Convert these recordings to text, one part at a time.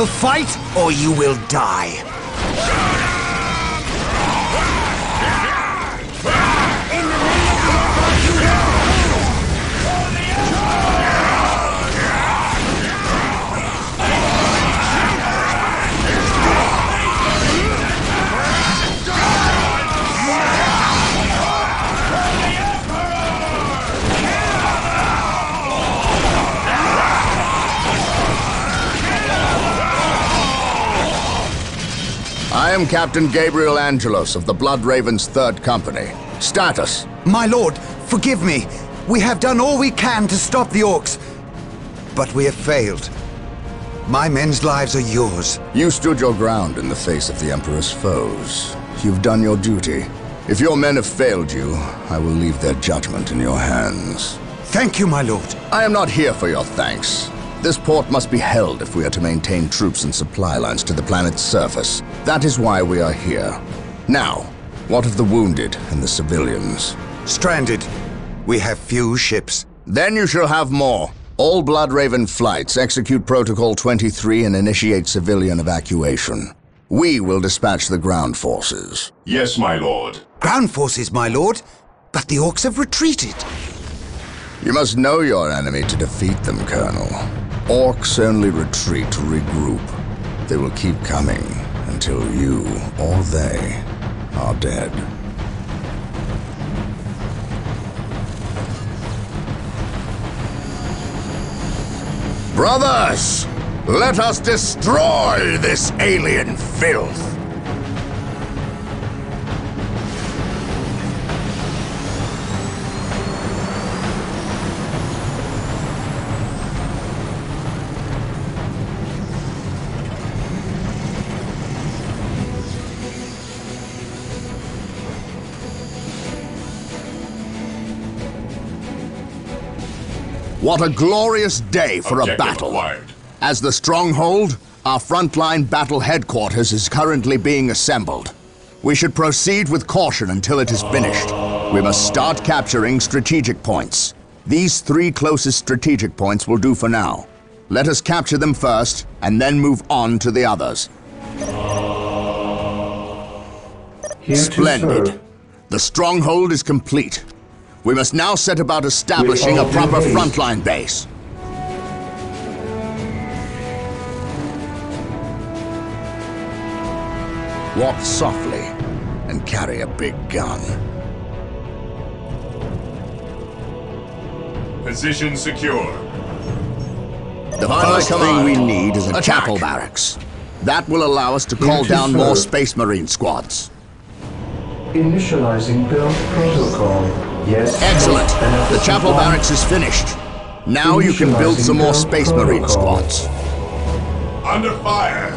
will fight or you will die. I am Captain Gabriel Angelos of the Blood Ravens Third Company. Status. My lord, forgive me. We have done all we can to stop the orks. But we have failed. My men's lives are yours. You stood your ground in the face of the Emperor's foes. You've done your duty. If your men have failed you, I will leave their judgment in your hands. Thank you, my lord. I am not here for your thanks. This port must be held if we are to maintain troops and supply lines to the planet's surface. That is why we are here. Now, what of the wounded and the civilians? Stranded. We have few ships. Then you shall have more. All Blood Raven flights execute Protocol 23 and initiate civilian evacuation. We will dispatch the ground forces. Yes, my lord. Ground forces, my lord. But the orks have retreated. You must know your enemy to defeat them, Colonel. Orks only retreat to regroup. They will keep coming until you or they are dead. Brothers, let us destroy this alien filth! What a glorious day for Objective a battle. acquired. As the stronghold, our frontline battle headquarters is currently being assembled. We should proceed with caution until it is finished. We must start capturing strategic points. These three closest strategic points will do for now. Let us capture them first, and then move on to the others. Here Splendid. The stronghold is complete. We must now set about establishing a proper frontline base. Walk softly and carry a big gun. Position secure. The first thing we need is a chapel barracks. That will allow us to call to down more. Space Marine squads. Initializing build protocol. Yes. Excellent. The chapel barracks is finished. Now you can build some more Space Marine squads. Under fire.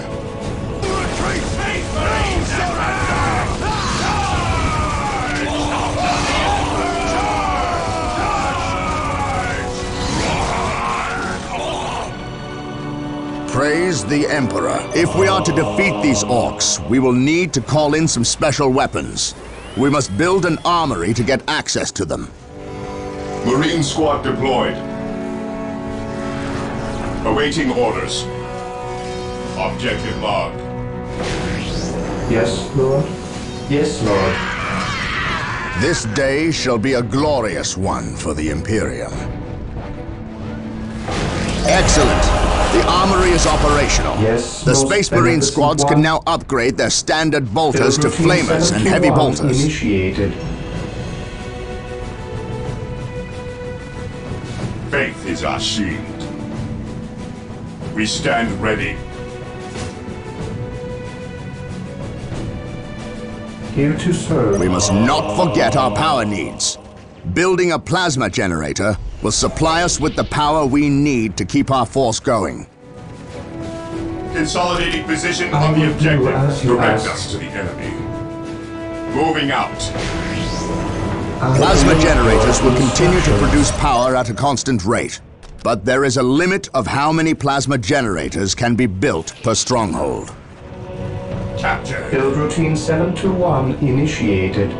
Praise the Emperor. If we are to defeat these orks, we will need to call in some special weapons. We must build an armory to get access to them. Marine squad deployed. Awaiting orders. Objective log. Yes, Lord. Yes, Lord. This day shall be a glorious one for the Imperium. Excellent. The armory is operational. Yes, The Space Marine beneficent squads can now upgrade their standard bolters to flamers and heavy bolters. Initiated. Faith is our shield. We stand ready. Here to serve. We must not forget our power needs. Building a plasma generator will supply us with the power we need to keep our force going. Consolidating position I on the will do as objective. Direct us to the enemy. Moving out. Plasma generators will continue to produce power at a constant rate. But there is a limit of how many plasma generators can be built per stronghold. Capture. Build routine 721 initiated.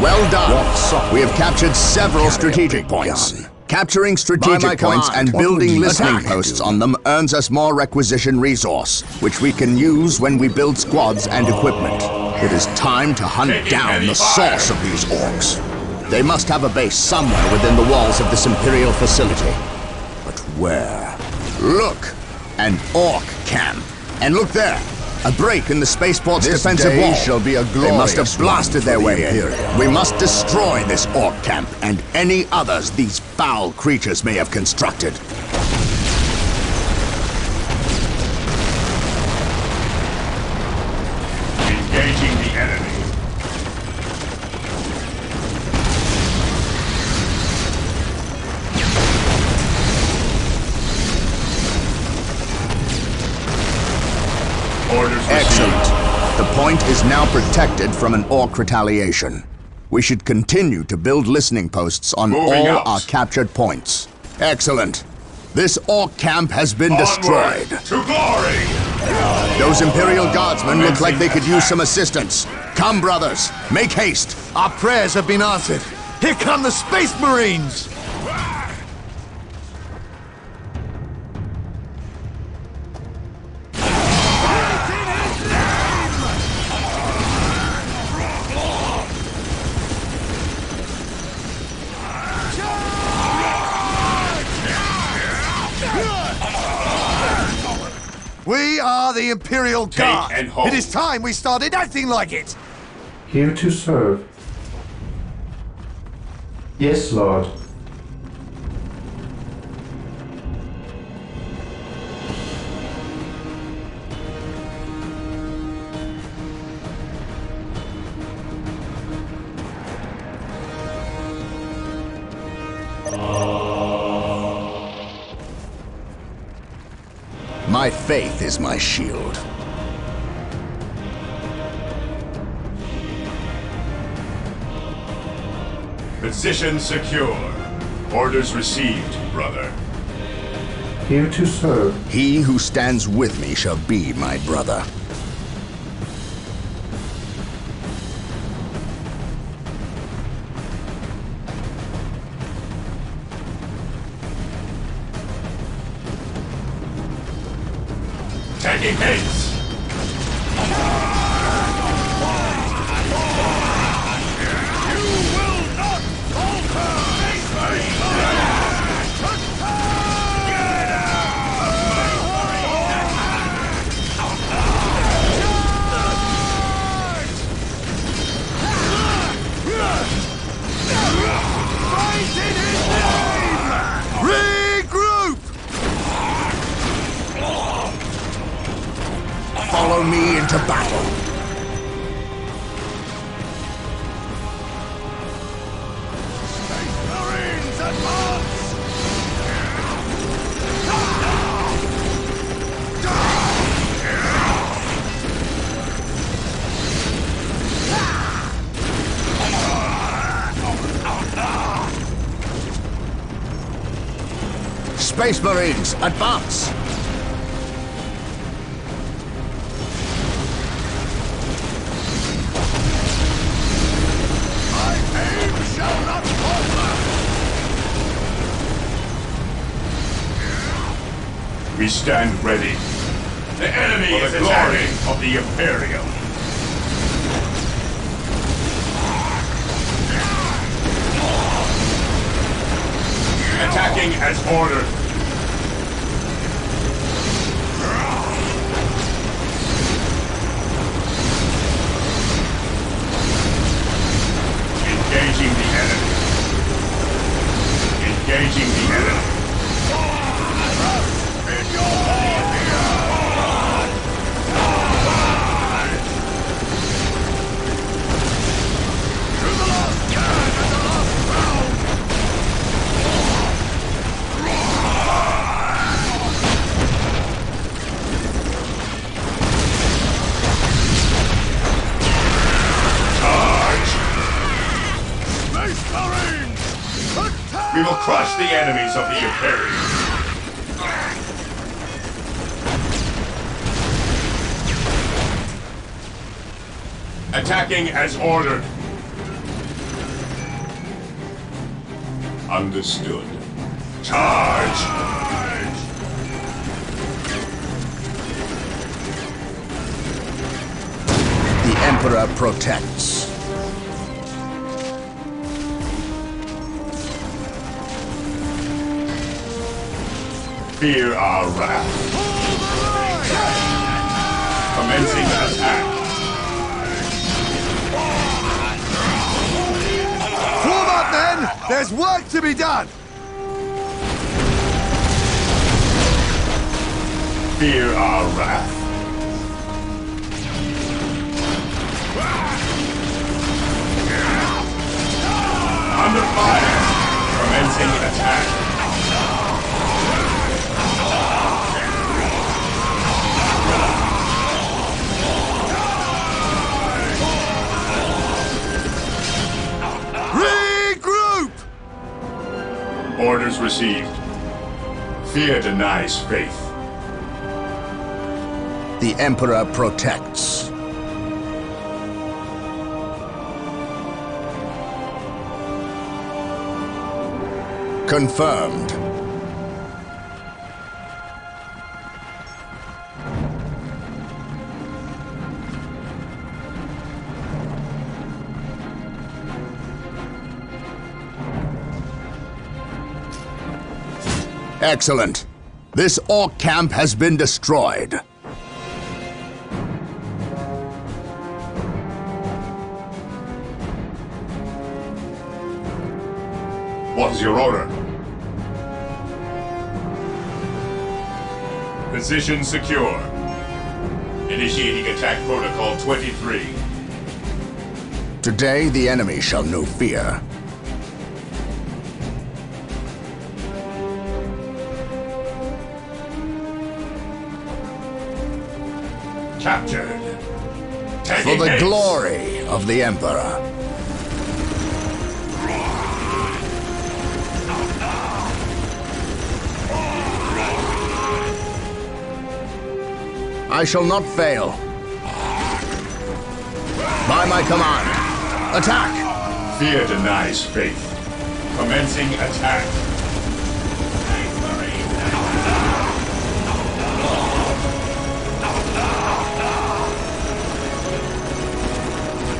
Well done. We have captured several strategic points. Capturing strategic points and building listening posts on them earns us more requisition resource, which we can use when we build squads and equipment. It is time to hunt Taking down the fire. source of these orks. They must have a base somewhere within the walls of this Imperial facility. But where? Look! An ork camp. And look there! A break in the spaceport's This defensive day wall. shall be a glorious They must have blasted their the way in. We must destroy this ork camp and any others these foul creatures may have constructed. Protected from an ork retaliation. We should continue to build listening posts on Moving all out. our captured points. Excellent. This ork camp has been destroyed. Onward to glory. Those Imperial Guardsmen look like they could use some assistance. Come, brothers, make haste. Our prayers have been answered. Here come the Space Marines! Are the Imperial Guard. and hold. It is time we started acting like it. Here to serve. Yes, Lord. My faith is my shield. Position secure. Orders received, brother. Here to serve. He who stands with me shall be my brother. Taking hits. Into battle. Space Marines, advance! We stand ready. The enemy For is the glory glory of the Imperium. Attacking as ordered. Engaging the enemy. Engaging the enemy. The enemies of the Imperium. Attacking as ordered. Understood. Charge! The Emperor protects. Fear our wrath. Commencing attack. Form up, men! There's work to be done! Fear our wrath. Under fire. Commencing attack. Orders received. Fear denies faith. The Emperor protects. Confirmed. Excellent. This ork camp has been destroyed. What is your order? Position secure. Initiating attack protocol 23. Today the enemy shall know fear. Captured. For the glory of the Emperor. I shall not fail. By my command, attack! Fear denies faith. Commencing attack.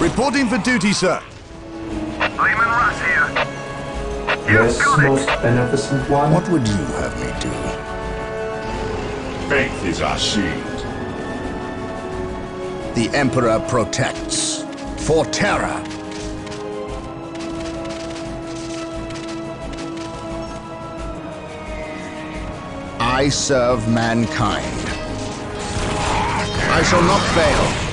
Reporting for duty, sir. Leman Russ here. Yes, got it. most beneficent one. What would you have me do? Faith is our shield. The Emperor protects. For Terra. I serve mankind. I shall not fail.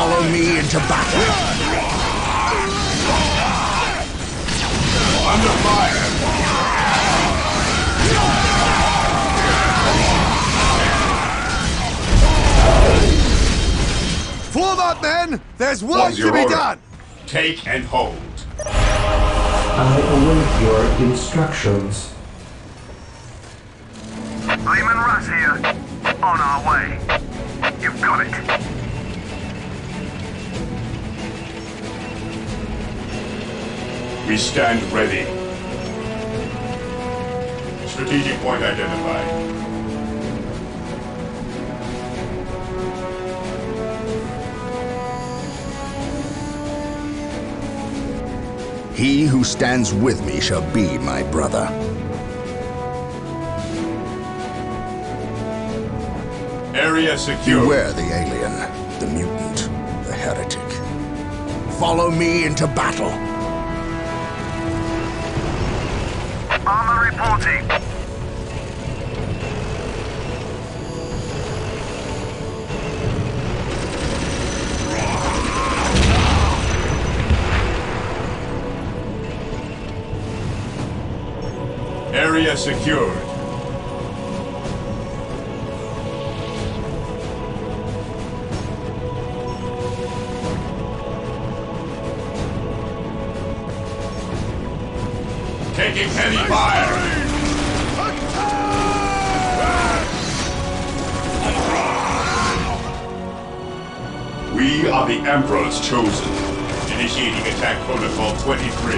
Follow me into battle. Under fire. Form up, men! There's work to be order? done! Take and hold. I await your instructions. Leman Russ here. On our way. You've got it. We stand ready. Strategic point identified. He who stands with me shall be my brother. Area secure. Beware the alien, the mutant, the heretic. Follow me into battle. Reporting. Area secured. Fire! We are the Emperor's chosen. Initiating attack protocol 23.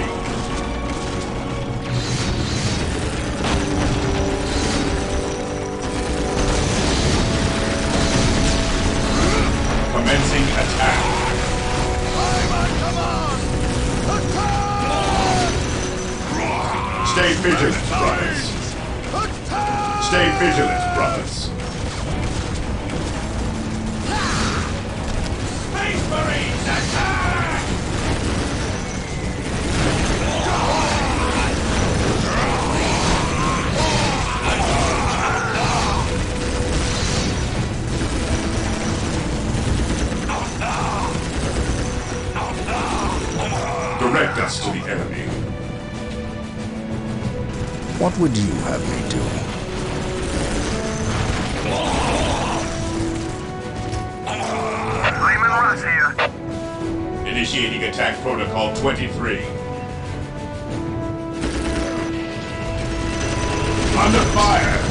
Commencing attack. Stay vigilant, brothers. Stay vigilant, brothers. Would you have me do? Leman Russ here. Initiating attack protocol 23. Under fire!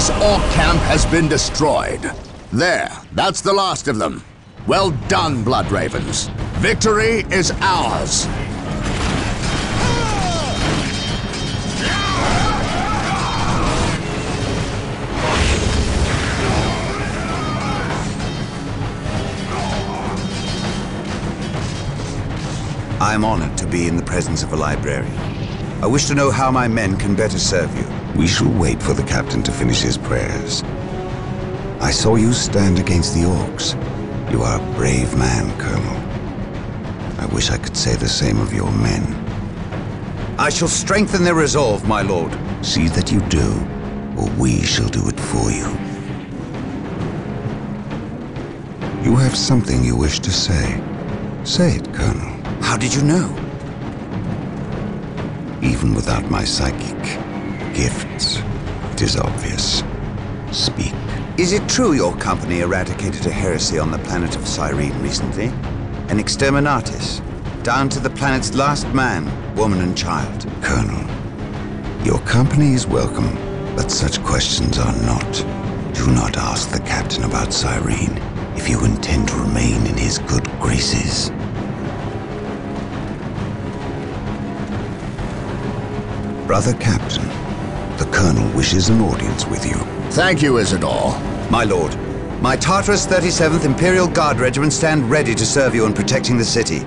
This ork camp has been destroyed. There, that's the last of them. Well done, Blood Ravens. Victory is ours. I am honored to be in the presence of a librarian. I wish to know how my men can better serve you. We shall wait for the captain to finish his prayers. I saw you stand against the orks. You are a brave man, Colonel. I wish I could say the same of your men. I shall strengthen their resolve, my lord. See that you do, or we shall do it for you. You have something you wish to say. Say it, Colonel. How did you know? Even without my psychic gifts, it is obvious. Speak. Is it true your company eradicated a heresy on the planet of Cyrene recently? An exterminatus, down to the planet's last man, woman, and child. Colonel, your company is welcome, but such questions are not. Do not ask the captain about Cyrene if you intend to remain in his good graces. Brother Captain, the Colonel wishes an audience with you. Thank you, Isidore. My lord, my Tartarus 37th Imperial Guard Regiment stand ready to serve you in protecting the city.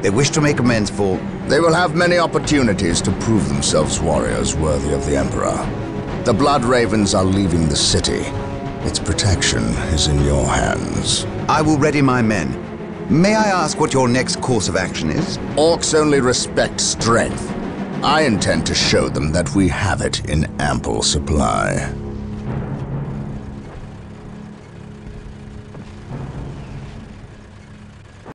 They wish to make amends for... They will have many opportunities to prove themselves warriors worthy of the Emperor. The Blood Ravens are leaving the city. Its protection is in your hands. I will ready my men. May I ask what your next course of action is? Orks only respect strength. I intend to show them that we have it in ample supply.